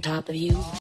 top of you.